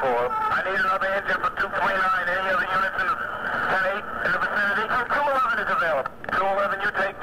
four. I need another engine for 229. Any other units in 10 8 in the vicinity? 211 is available. 211, you take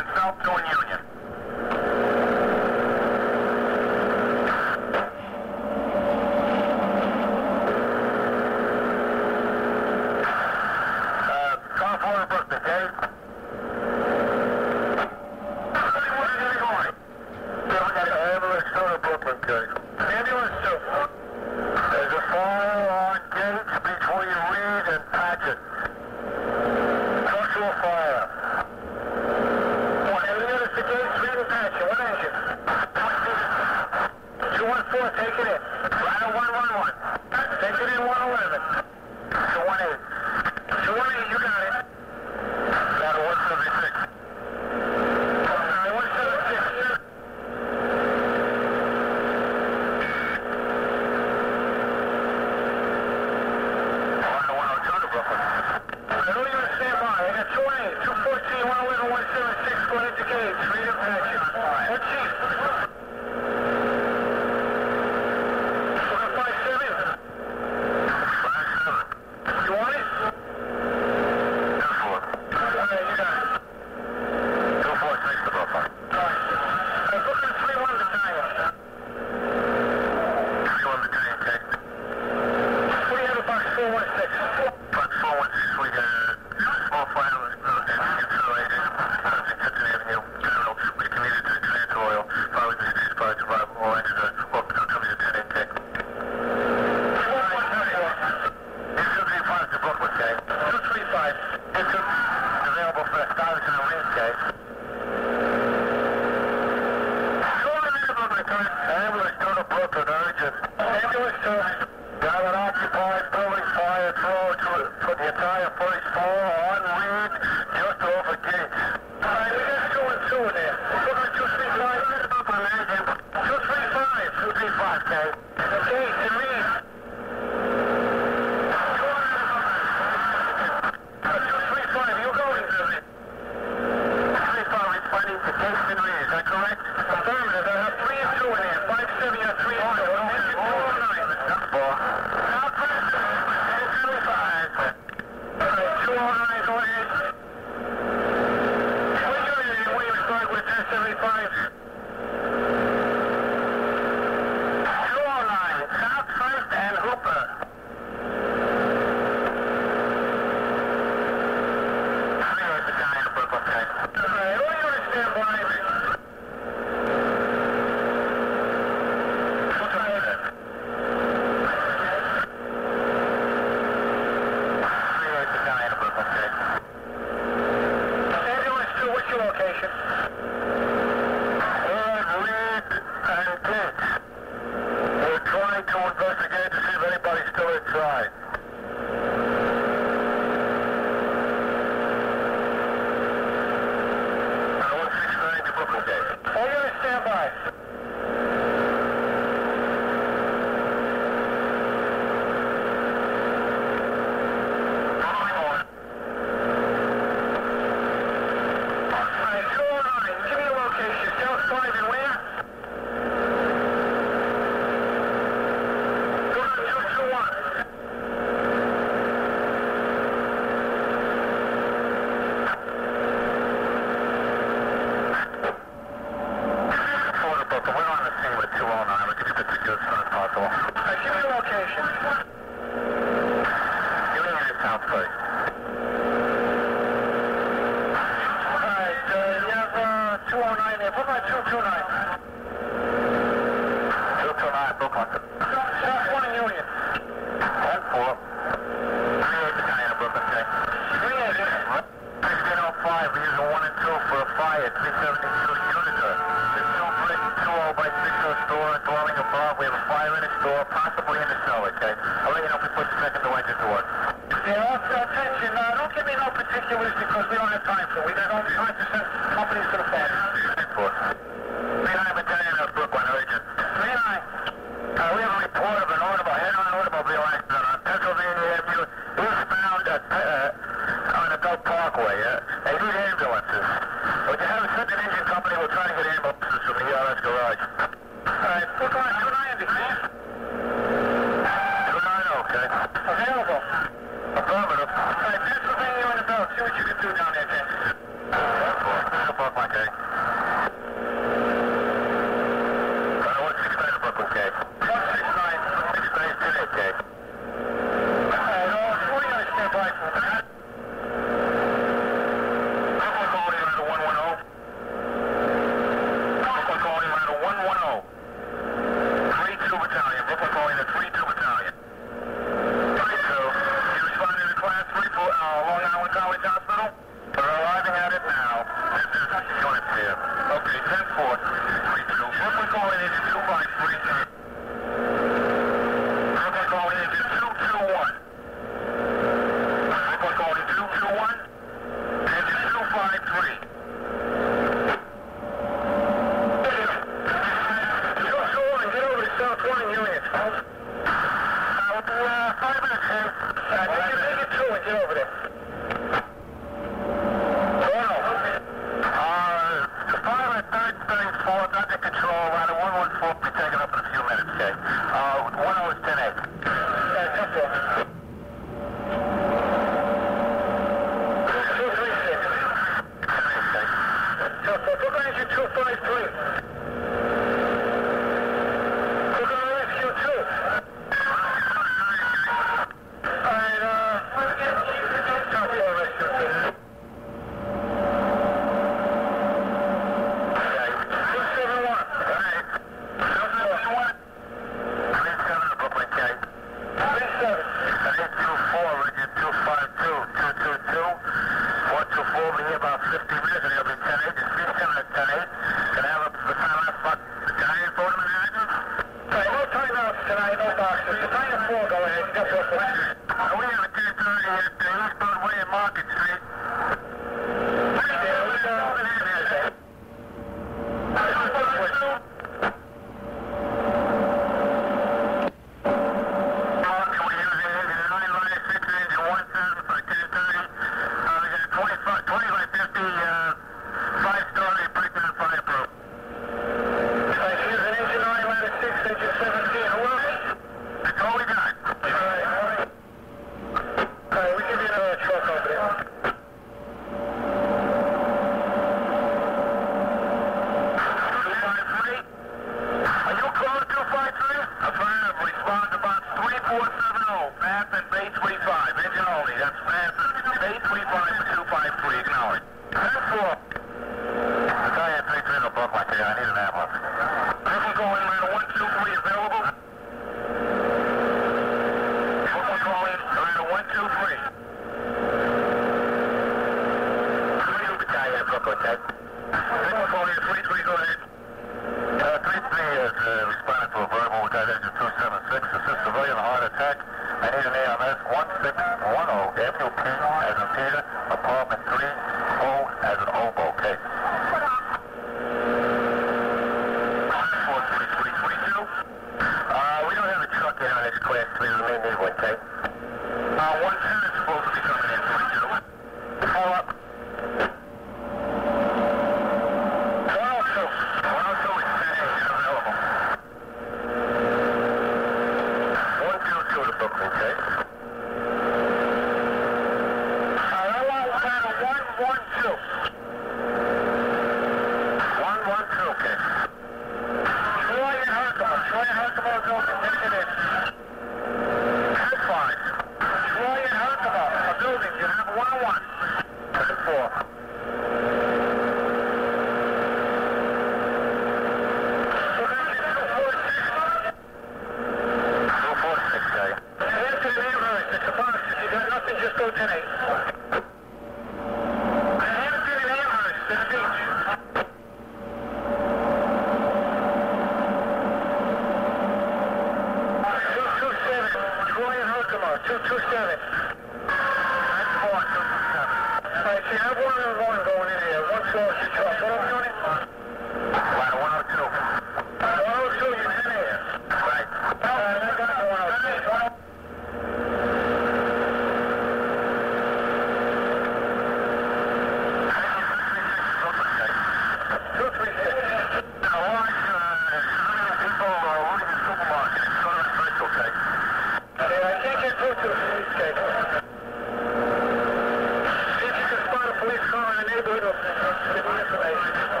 すごいですね。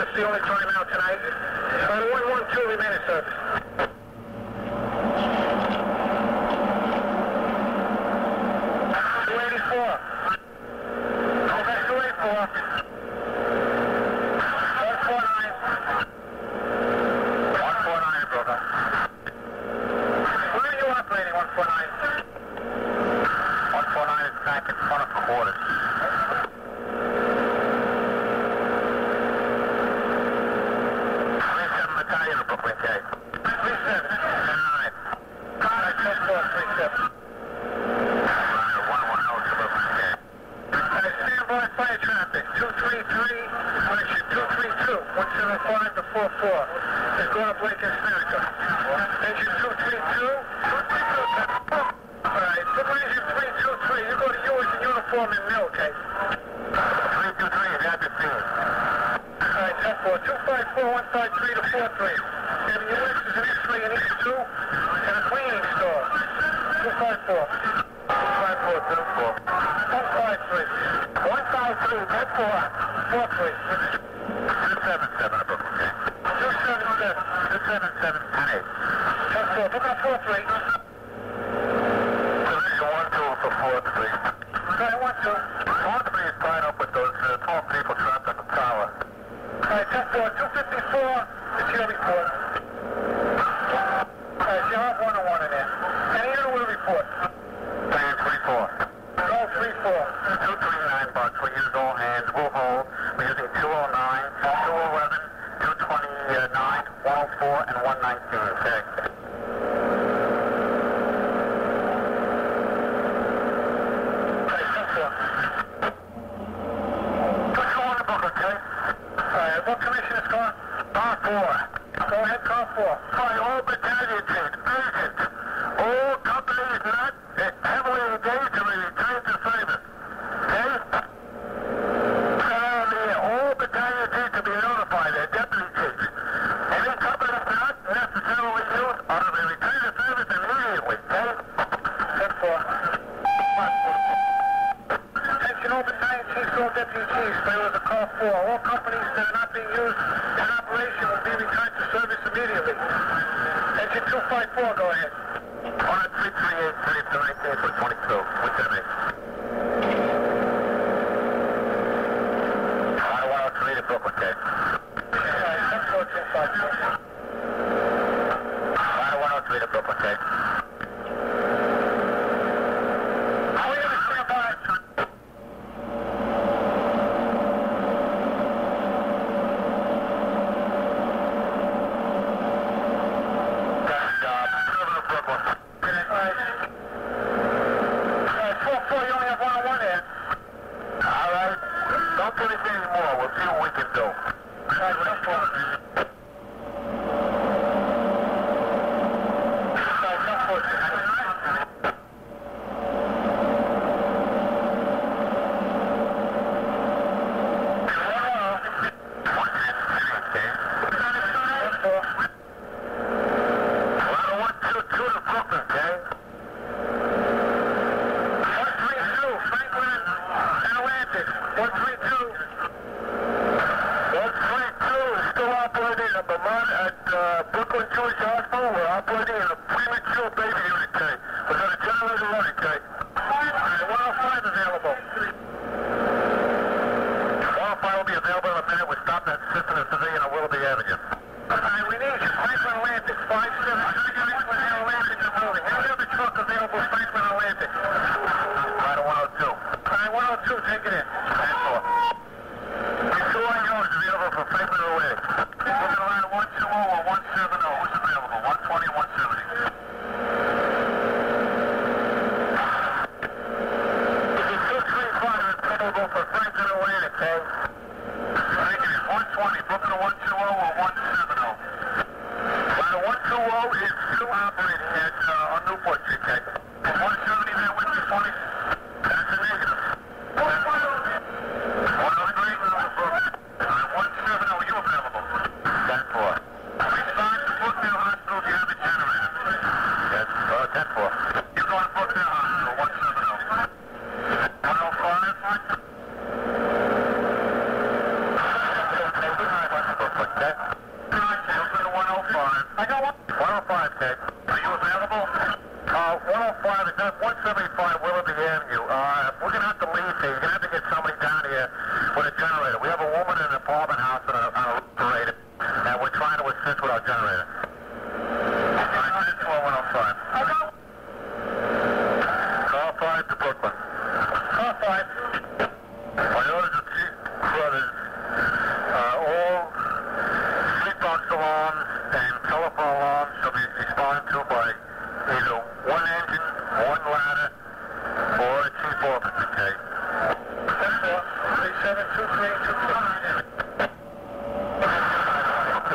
That's the only timeout tonight. On 112 we managed to Tower, please. Okay, I want to. Someone is tied up with those uh, 12 people trapped at the tower. All right, just uh, 254 to Sierra report. All right, so you have 101 in there. Any other will report? 334. Go 34. 239 bucks. We use all hands. We'll hold. We're using 209, 211, 229, 104, and 119. Okay. call four. Go ahead, call four. Fire all battalions, urgent. All companies not だと思います。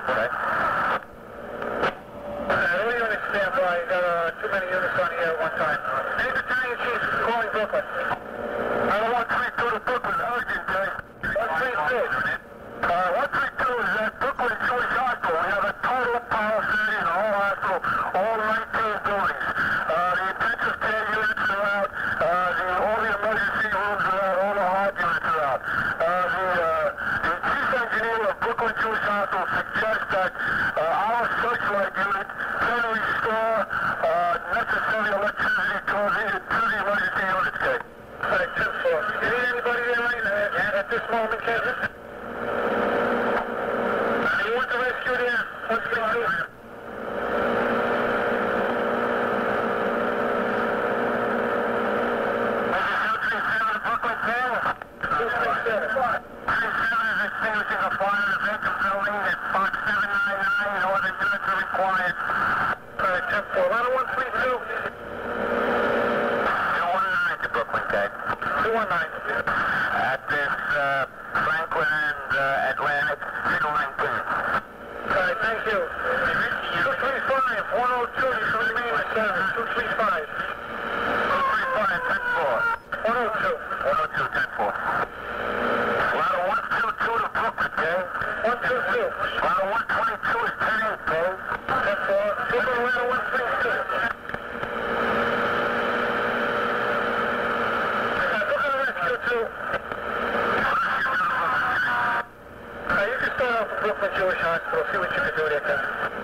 Okay. Brooklyn Jewish Hospital, see what you can do to that guy.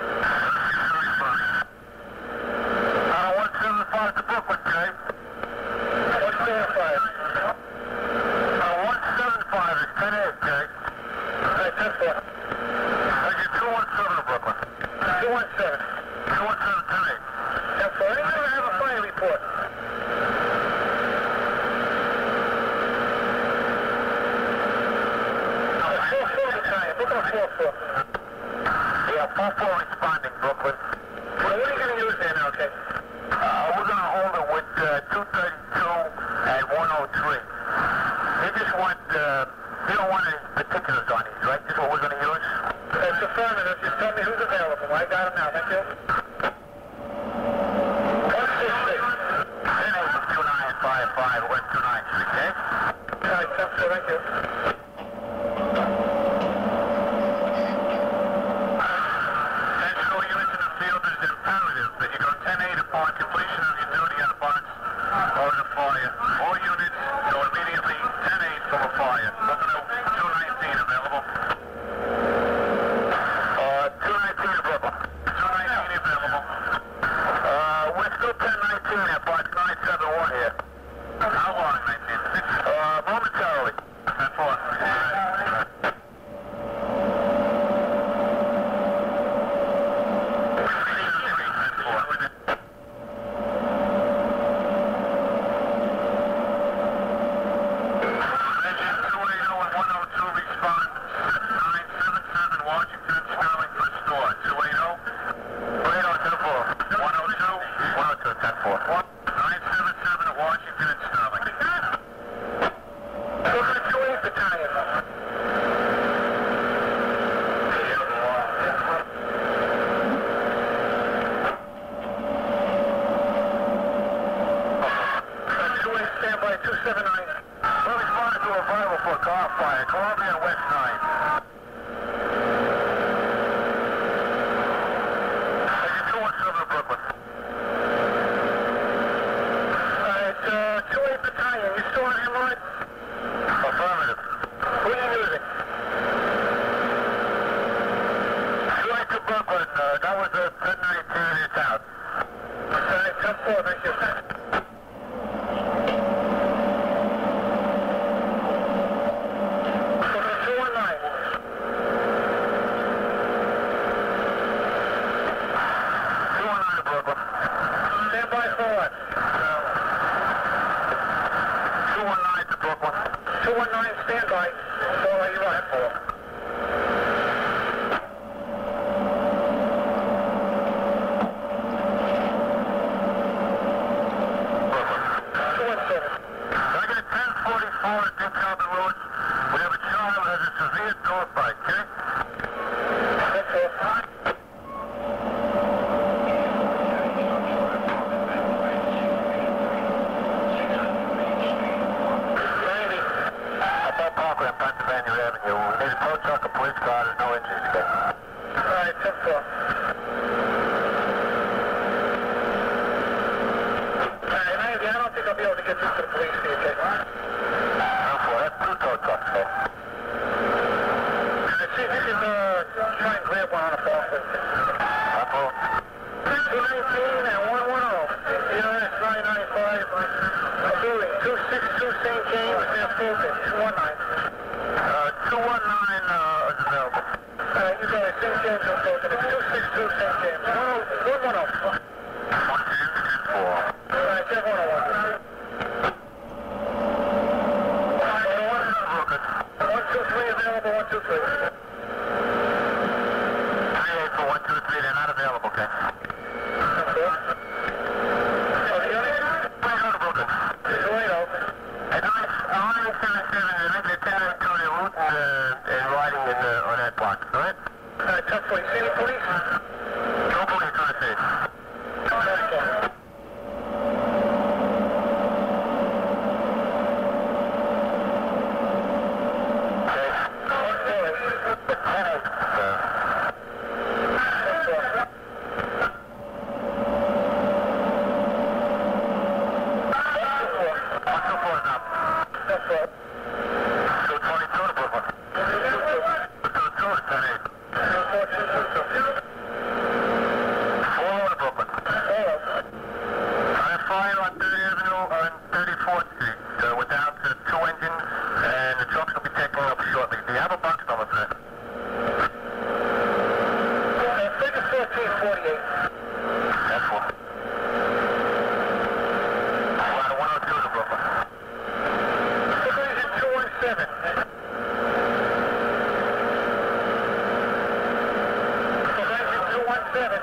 1-7.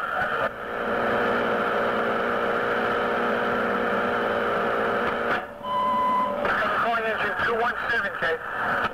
Calling 217,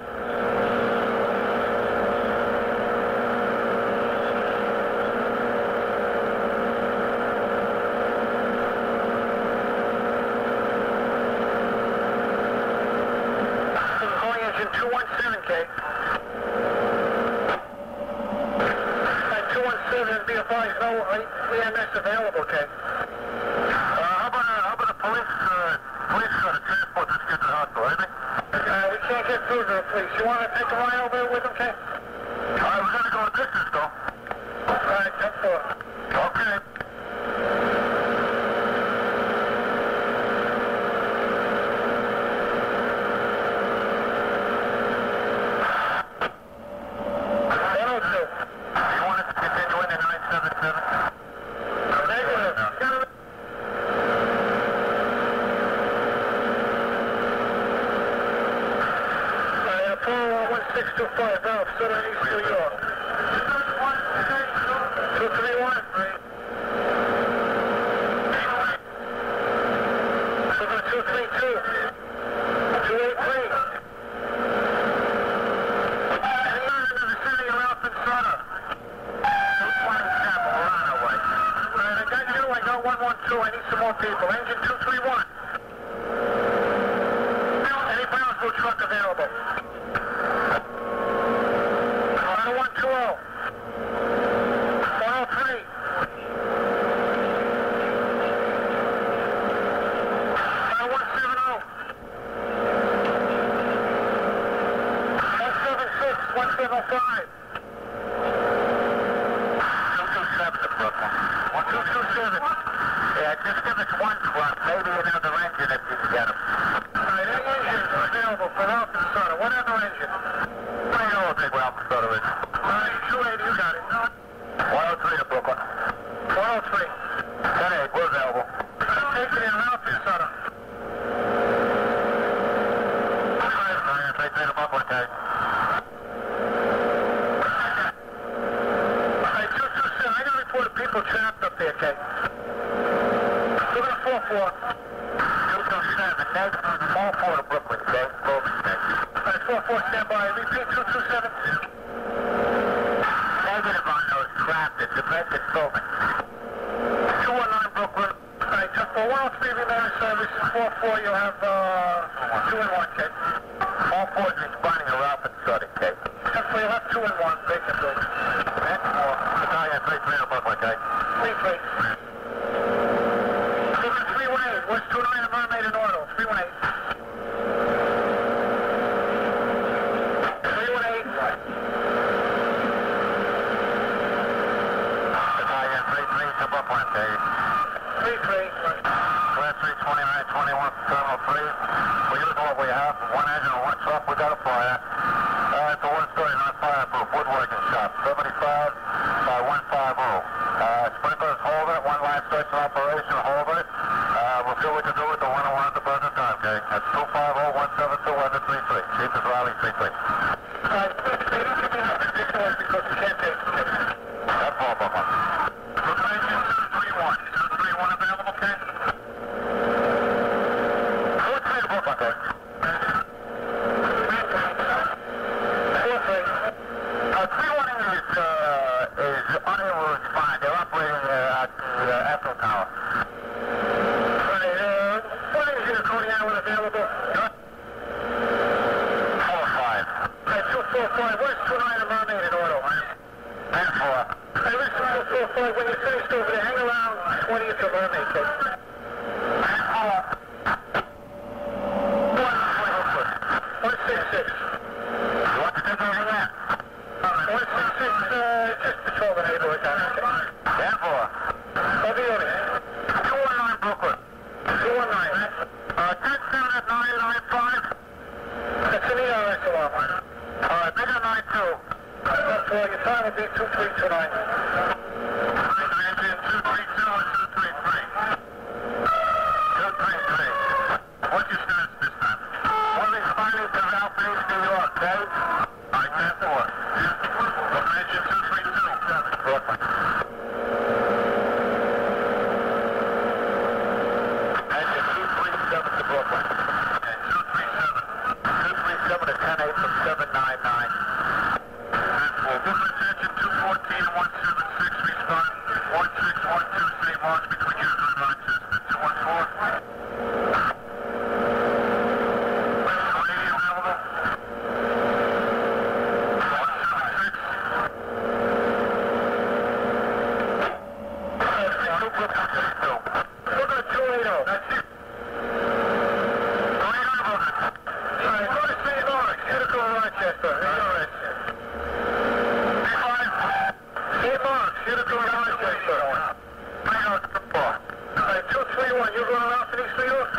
Отлично,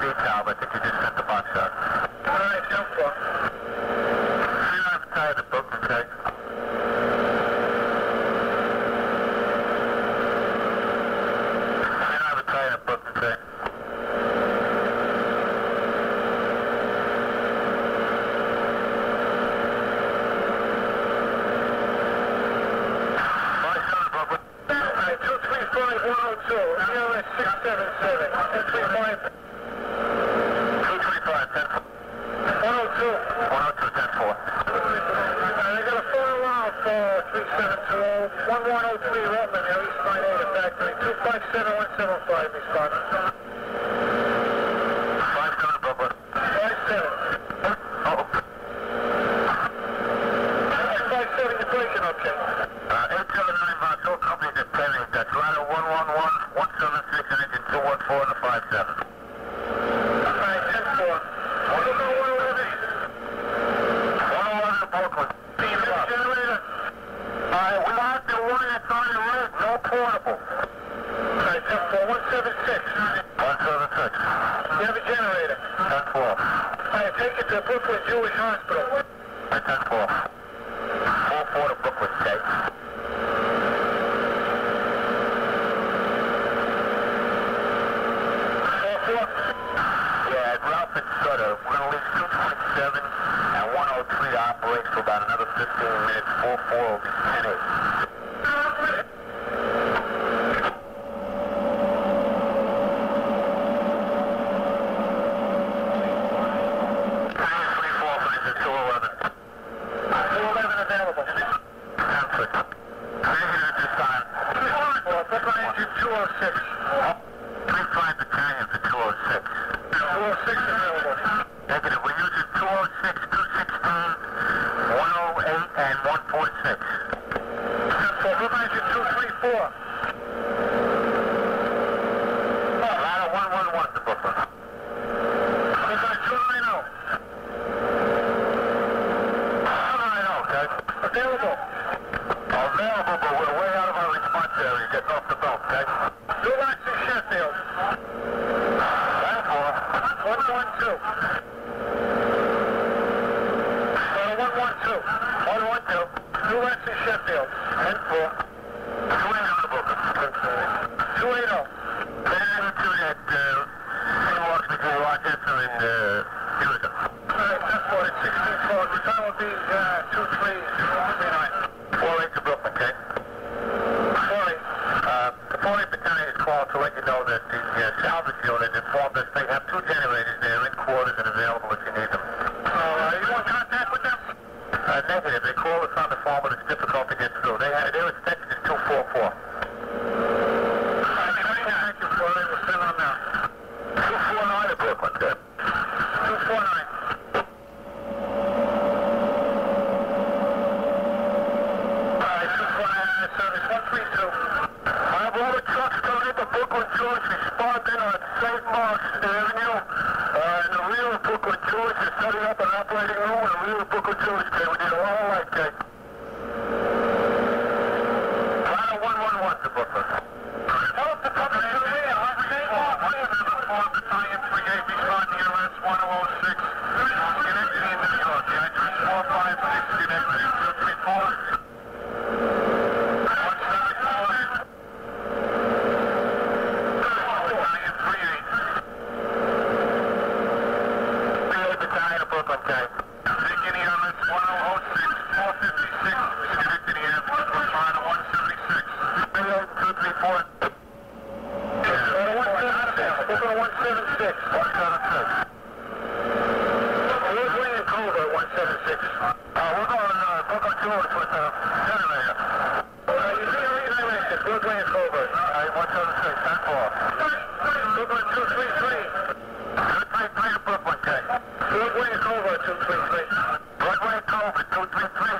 good, now, that you didn't set the box up. All right, jump for. Dolphin Sutter, we're going to leave 227 and 103 to operate for about another 15 minutes. 44 will be 10 -8. Look up towards with uh, the generator. Uh, you see the generator, good way it's over. Uh, I watch on the street, stand for. Look up 233. Good way, play a book one day. Good way it's over, 233. Good way it's over, 233.